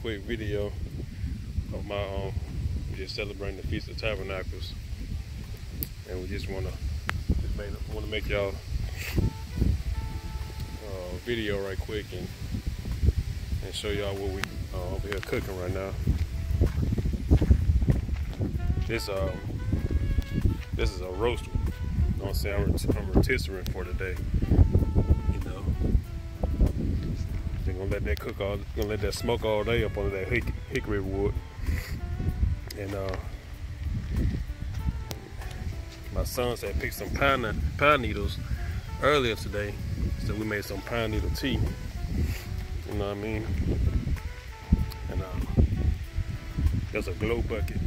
quick video of my um just celebrating the Feast of Tabernacles, and we just wanna just made wanna make y'all uh, video right quick and and show y'all what we uh, over here cooking right now. This um this is a roast. You know what I'm saying? I'm rotisserie for today. Gonna let that cook all, gonna let that smoke all day up under that hick, hickory wood. And uh, my sons had picked some pine pine needles earlier today, so we made some pine needle tea. You know what I mean? And uh, there's a glow bucket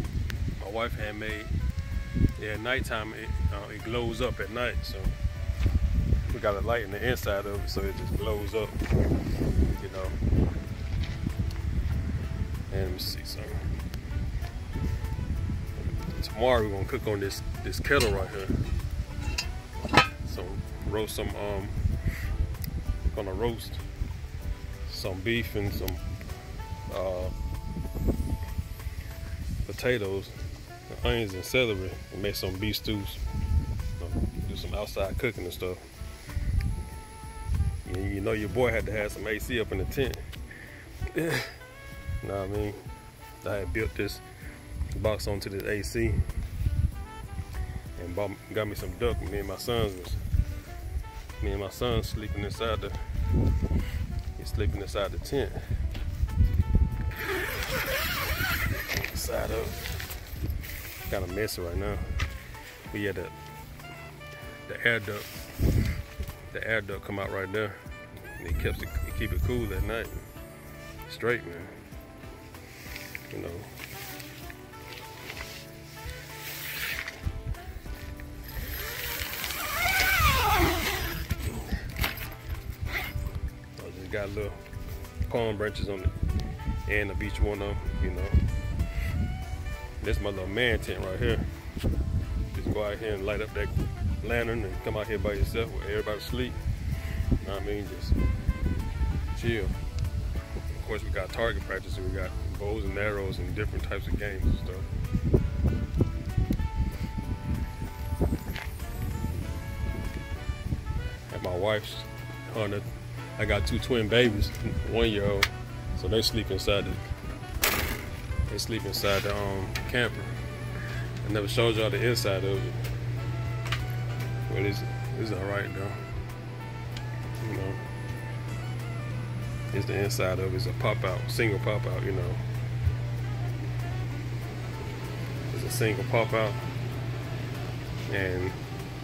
my wife had made. Yeah, at nighttime it, uh, it glows up at night, so we got a light in the inside of it, so it just glows up. You know. And let me see something. Tomorrow we're gonna cook on this this kettle right here. So roast some um gonna roast some beef and some uh, potatoes, onions and celery, and make some beef stews. Do some outside cooking and stuff. You, you know your boy had to have some AC up in the tent. you know what I mean? I had built this box onto this AC and bought, got me some duck. Me and my sons was, me and my sons sleeping inside the, he's sleeping inside the tent. Inside of, kind of messy right now. We had the, the air duct, the air duct come out right there. And it keeps it, it keep it cool at night. Straight, man. You know. I just got little palm branches on the end of each one of them, you know. This my little man tent right here. Just go out here and light up that lantern and come out here by yourself where everybody sleep. You know I mean? Just chill. Of course, we got target practice and we got bows and arrows and different types of games and stuff. At my wife's hunted, I got two twin babies, one year old, so they sleep inside the they sleep inside the um, camper. I never showed y'all the inside of it, but it's it's all right though. You know, it's the inside of it. It's a pop out, single pop out. You know, it's a single pop out, and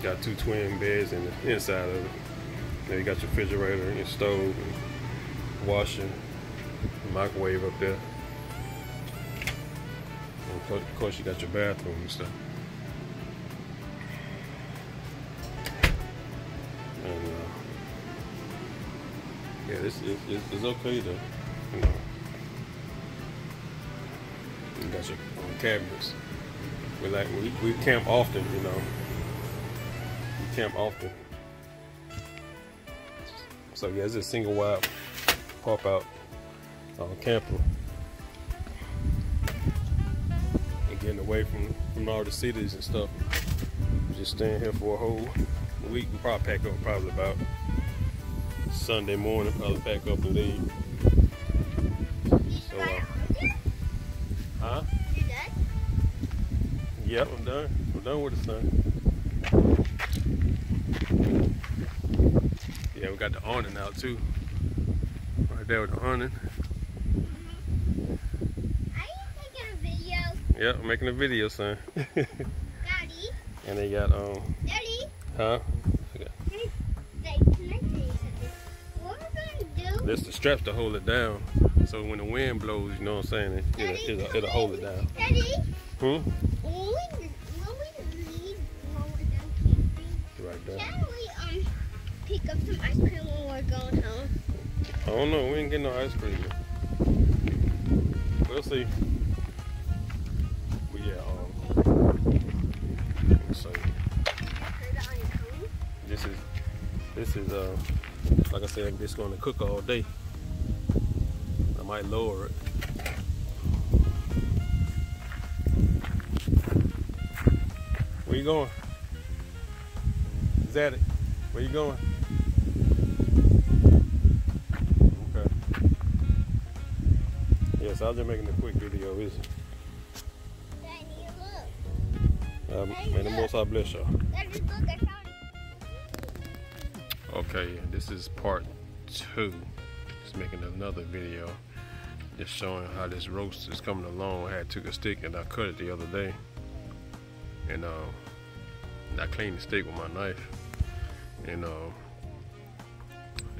got two twin beds in the inside of it. Then you got your refrigerator, your stove, and washer, microwave up there. And of course, you got your bathroom and stuff. Is it's, it's okay though. You know, you got your cabinets. We like we, we camp often, you know. We camp often. So yeah, it's a single wide pop out uh, camper. And getting away from, from all the cities and stuff. Just staying here for a whole week. We probably pack up probably about Sunday morning, probably pack up and leave. So, uh, huh? You done? Yep, I'm done. I'm done with the sun. Yeah, we got the awning out too. Right there with the awning. Are you taking a video? Yep, I'm making a video, son. Daddy? and they got um, Daddy? huh? We're gonna do? There's the straps to hold it down. So when the wind blows, you know what I'm saying, it, it'll, it'll, it'll hold it down. Daddy? Hmm? We, when we leave, when we're done camping, Right there. can we um pick up some ice cream when we're going home? I don't know. We ain't getting no ice cream. yet. We'll see. But yeah, um, let's see. Turn it on your phone? This is this is uh like I said, it's going to cook all day. I might lower it. Where you going? Is that it? Where you going? Okay. Yes, I was just making a quick video, is it? Daddy, look. Um, Daddy, and the Most High bless y'all. Okay, this is part two. Just making another video, just showing how this roast is coming along. I had took a stick and I cut it the other day, and um, I cleaned the stick with my knife, and um,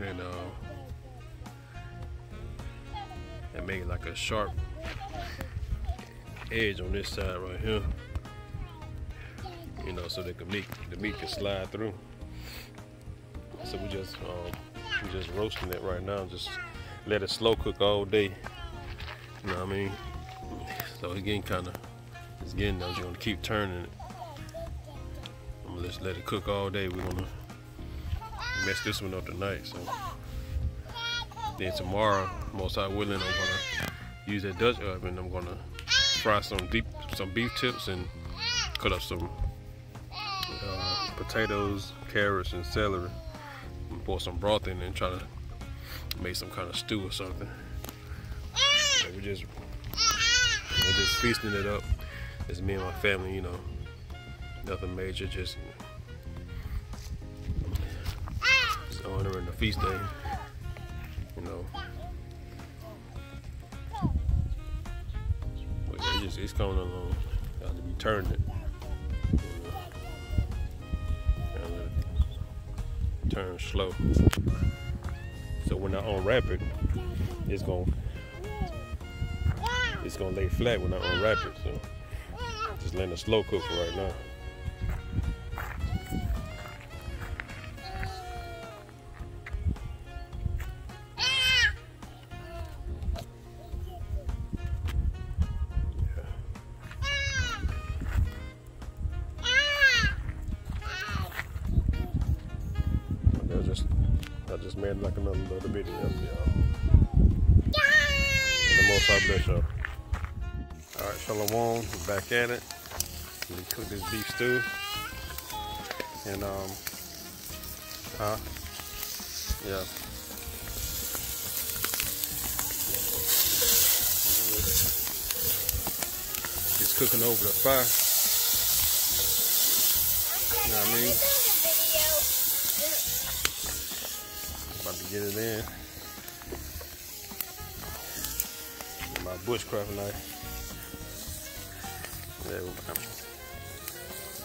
and uh, and made like a sharp edge on this side right here. You know, so the meat can slide through. So we just um, we just roasting it right now. Just let it slow cook all day. You know what I mean? So it's getting kind of it's getting though. You're gonna keep turning it. I'm gonna just let it cook all day. We're gonna mess this one up tonight. So then tomorrow, Most High willing, I'm gonna use that Dutch oven. I'm gonna fry some deep some beef tips and cut up some uh, potatoes, carrots, and celery pour some broth in and try to make some kind of stew or something. So we just we're just feasting it up. It's me and my family, you know. Nothing major, just just honoring the feast day. You know. But it's just it's coming along. Got to be turning it. Turn slow. So when I unwrap it, it's gonna it's gonna lay flat when I unwrap it. So just letting it slow cook for right now. I just made like another little video y'all. The Most High bless y'all. Alright, Shalom, we're back at it. We cook this beef stew. And um huh? Yeah. It's cooking over the fire. You know what I mean? Get it in. My bushcraft knife. There we go.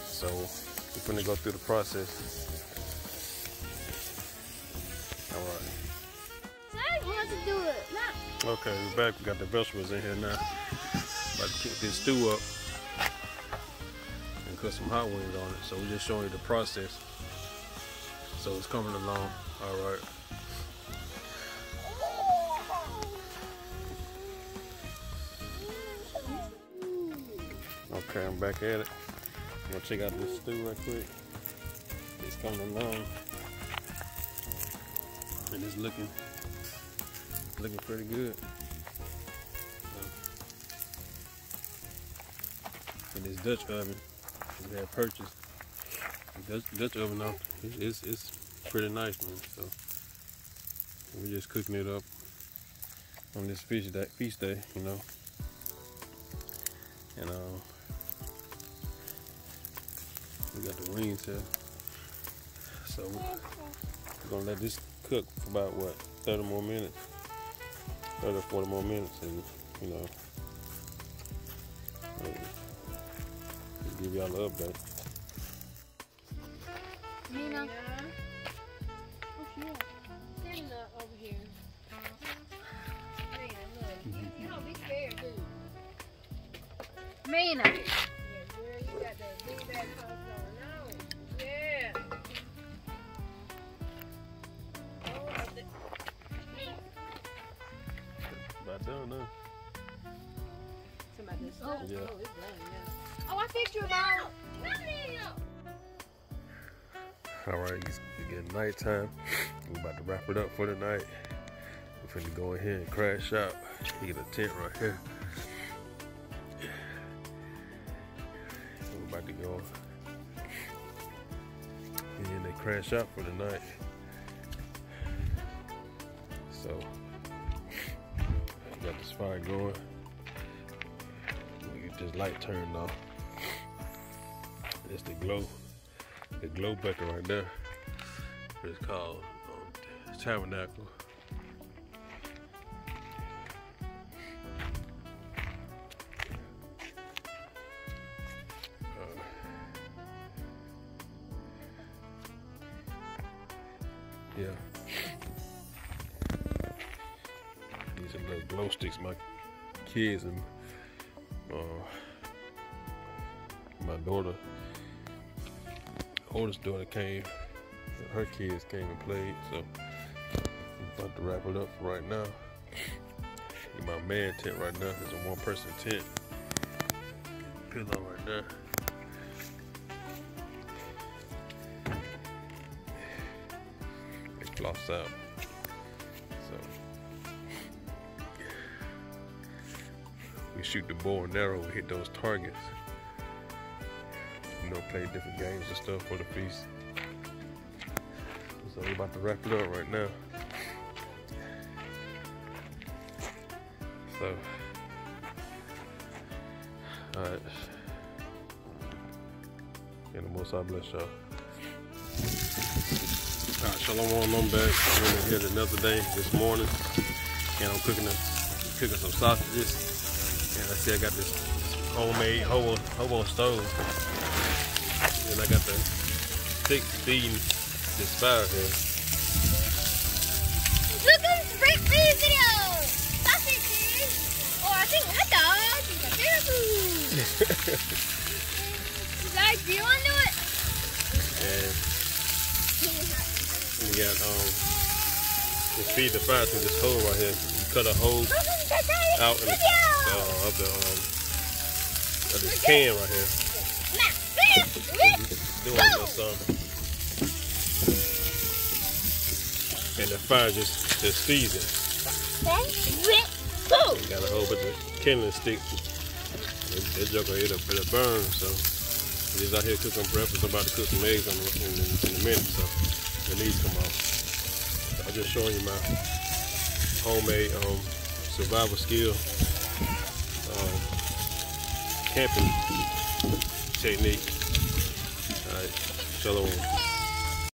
So we're gonna go through the process. All right. Daddy wants to do it. Now. Okay, we're back. We got the vegetables in here now. About to kick this stew up and cut some hot wings on it. So we're just showing you the process. So it's coming along. All right. Okay, I'm back at it. I'm gonna check out this stew right quick. It's coming along. And it's looking looking pretty good. And this Dutch oven that had purchased. Dutch, Dutch oven though, it's, it's, it's pretty nice man. So we're just cooking it up on this feast day, feast day, you know. And uh, we got the wings here. So we're gonna let this cook for about what 30 more minutes 30 or 40 more minutes and you know give y'all an update Nina. Nina over here. Uh-huh. Nina, look. Mm-hmm. You don't be scared, do you? Mina. Oh. Yeah. Oh, it's done now. Oh, I fixed your ball. all right it's getting nighttime we're about to wrap it up for the night we're finna go in here and crash out get a tent right here we're about to go and they crash out for the night. So got this fire going. This light turned off. It's the glow, the glow bucket right there. It's called um, Tabernacle. Uh, Yeah. These are little glow sticks my kids and daughter, oldest daughter came, her kids came and played, so I'm about to wrap it up for right now. In my man tent right now, it's a one person tent. Pillow right there. It flops out. So we shoot the bow and arrow, we hit those targets. Know, play different games and stuff for the feast. So we're about to wrap it up right now. So, alright. And the Most High bless y'all. Alright, Shalom, I'm back. I'm here another day this morning. And I'm cooking a, cooking some sausages. And I see I got this homemade hobo, hobo stove. And I got the stick feeding this fire here. Look at this great video! Sausages! Or I think hot dogs! Guys, do you want to do it? And we got um to feed the fire through this hole right here. You cut a hole out in the, uh, of the um of this can right here. Doing little. And the fire just just it. You got a whole bunch of kindling sticks. That, joker it'll, it'll burn, so he's out here cooking breakfast. I'm about to cook some eggs in, in, in, in a minute, so the leaves come off. I'm just showing you my homemade um, survival skill um, camping technique. All right, shalom.